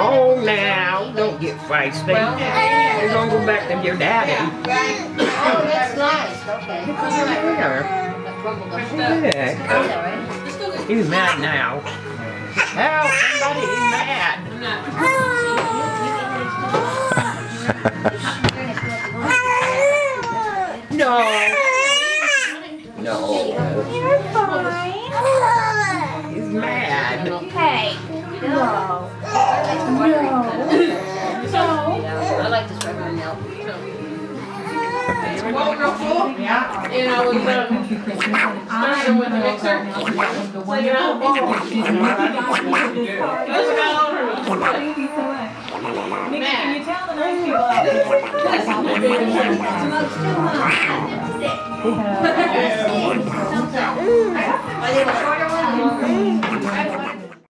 Oh, now, don't get feisty. You're gonna go back to your daddy. Oh, that's nice, okay. Yeah. Is Heck, that right? He's mad now. Help, somebody, he's mad. No. No. You're fine. He's mad. Hey. No. I like this regular milk. Well, real full? Yeah. And I was, um, starting with the mixer. So, you know, let's go. Nikki, can you tell the nice people out there? Are they the shorter ones?